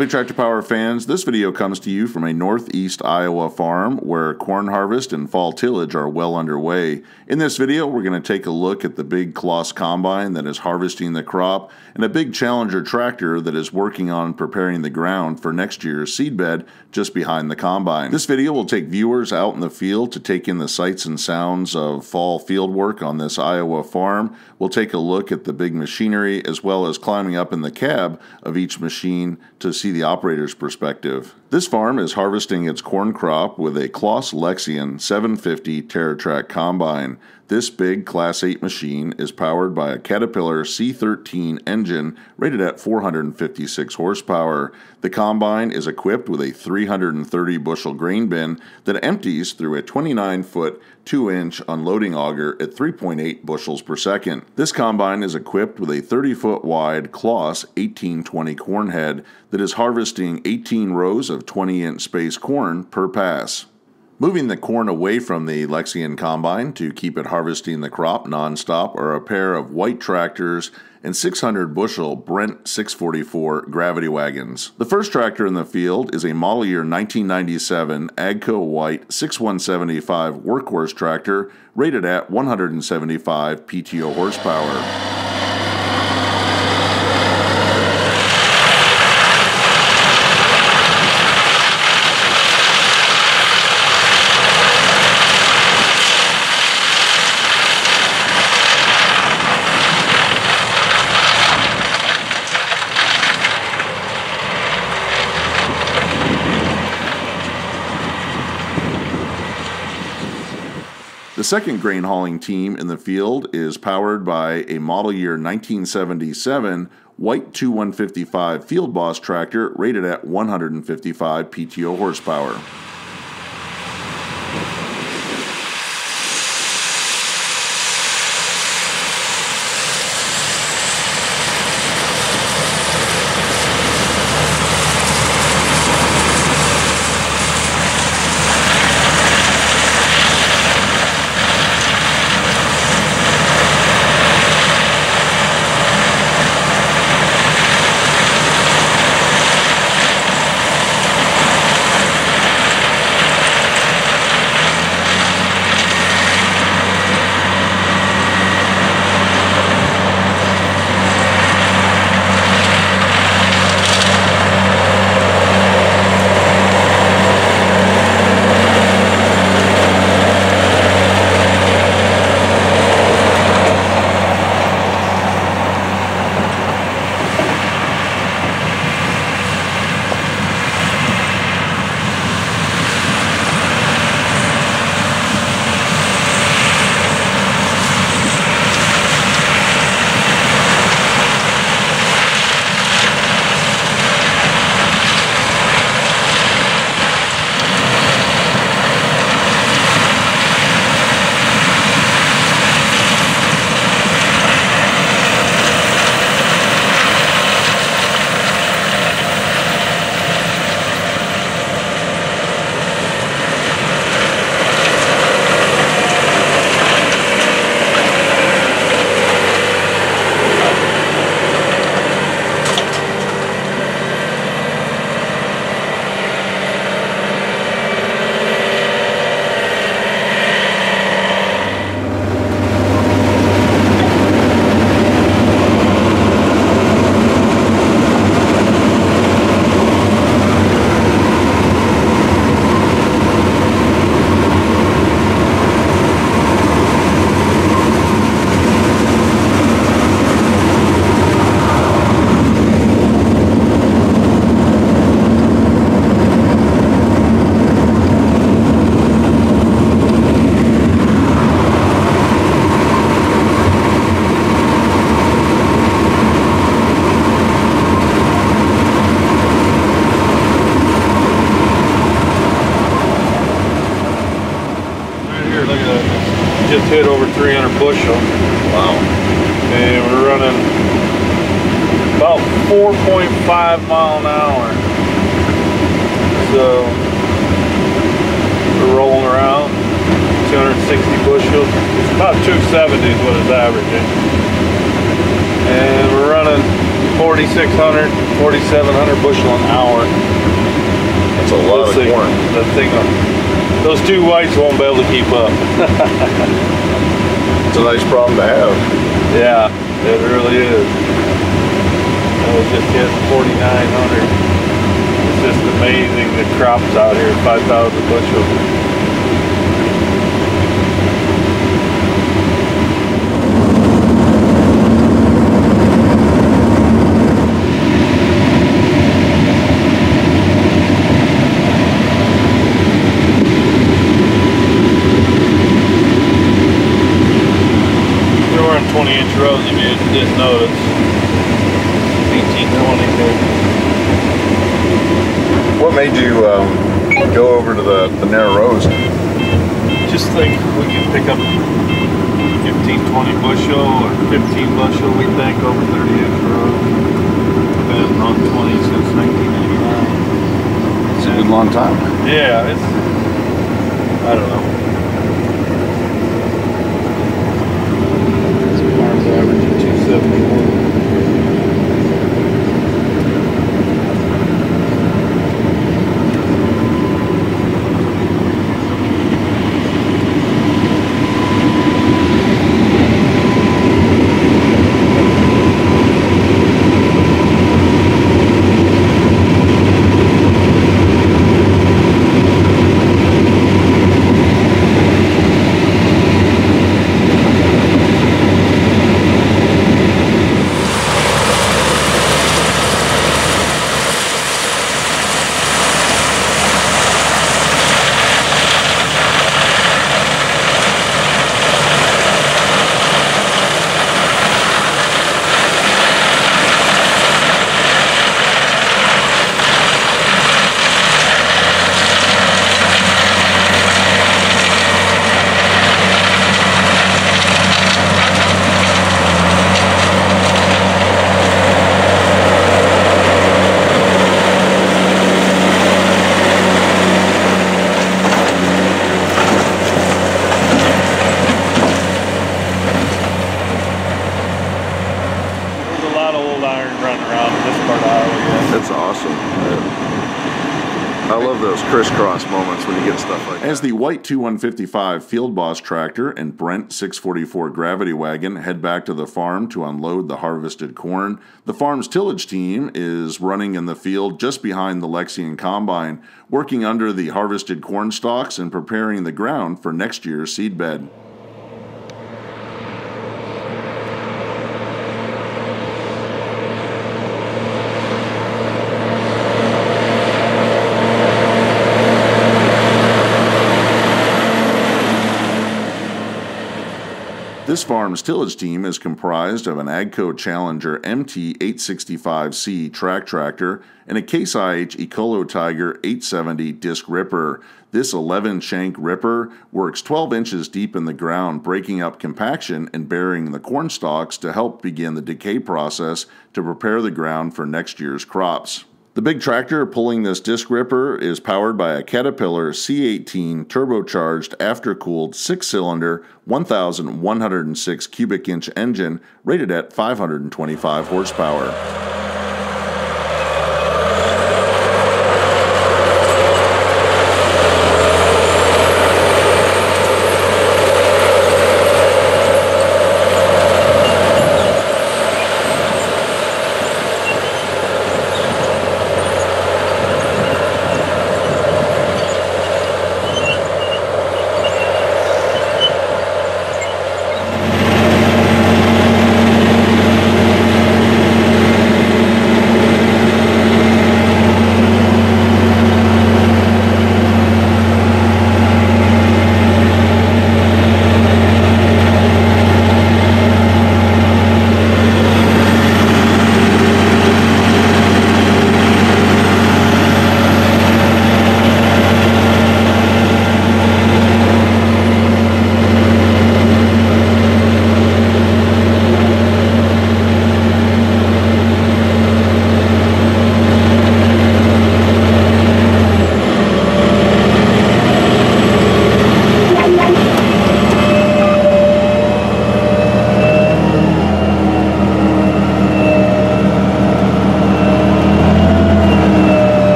Happy Tractor Power fans, this video comes to you from a northeast Iowa farm where corn harvest and fall tillage are well underway. In this video, we're going to take a look at the big Claas combine that is harvesting the crop and a big Challenger tractor that is working on preparing the ground for next year's seedbed just behind the combine. This video will take viewers out in the field to take in the sights and sounds of fall field work on this Iowa farm. We'll take a look at the big machinery as well as climbing up in the cab of each machine to see the operator's perspective. This farm is harvesting its corn crop with a Claas Lexion 750 Terra-Trac combine. This big Class 8 machine is powered by a Caterpillar C13 engine rated at 456 horsepower. The combine is equipped with a 330 bushel grain bin that empties through a 29 foot 2 inch unloading auger at 3.8 bushels per second. This combine is equipped with a 30 foot wide Claas 1820 corn head that is harvesting 18 rows of 20 inch space corn per pass. Moving the corn away from the Lexion combine to keep it harvesting the crop nonstop are a pair of white tractors and 600 bushel Brent 644 gravity wagons. The first tractor in the field is a model year 1997 Agco White 6175 workhorse tractor rated at 175 PTO horsepower. Second grain hauling team in the field is powered by a model year 1977 white 2155 Field Boss tractor rated at 155 PTO horsepower. Hit over 300 bushel. Wow. And we're running about 4.5 mile an hour. So we're rolling around 260 bushels. It's about 270 is what it's averaging. And we're running 4,600, 4,700 bushel an hour. That's a lot This of thing- corn. That thing, those two whites won't be able to keep up. It's a nice problem to have. Yeah, it really is. I was just getting 4,900. It's just amazing the crops out here, 5,000 bushels. They're wearing 20 inch roads, if you didn't notice. 18, 20. What made you um, go over to the, the narrow roads? Just think we can pick up 15, 20 bushel or 15 bushel, we think, over 30 inch road. Been on 20 since 1989. It's a good long time. Yeah, it's, I don't know. This farm's averaging 271. There's a lot of old iron running around in this part of Iowa yet. That's awesome. I love those crisscross moments when you get stuff like As the white 2155 Field Boss tractor and Brent 644 Gravity Wagon head back to the farm to unload the harvested corn, the farm's tillage team is running in the field just behind the Lexion Combine, working under the harvested corn stalks and preparing the ground for next year's seed This farm's tillage team is comprised of an AGCO Challenger MT865C track tractor and a Case IH Ecolo Tiger 870 disc ripper. This 11 shank ripper works 12 inches deep in the ground, breaking up compaction and burying the corn stalks to help begin the decay process to prepare the ground for next year's crops. The big tractor pulling this disc ripper is powered by a Caterpillar C18 turbocharged aftercooled six cylinder 1,106 cubic inch engine rated at 525 horsepower.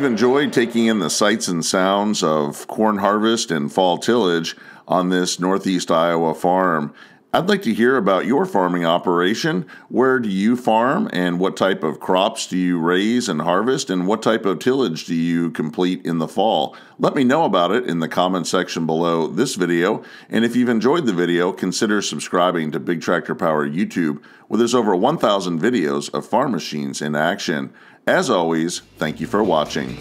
You've enjoyed taking in the sights and sounds of corn harvest and fall tillage on this Northeast Iowa farm. I'd like to hear about your farming operation. Where do you farm and what type of crops do you raise and harvest and what type of tillage do you complete in the fall? Let me know about it in the comment section below this video. And if you've enjoyed the video, consider subscribing to Big Tractor Power YouTube where there's over 1,000 videos of farm machines in action. As always, thank you for watching.